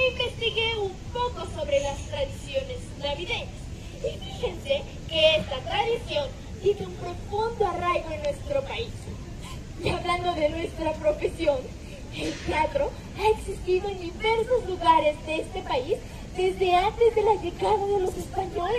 investigué un poco sobre las tradiciones navideñas. Y fíjense que esta tradición tiene un profundo arraigo en nuestro país. Y hablando de nuestra profesión, el teatro ha existido en diversos lugares de este país desde antes de la llegada de los españoles.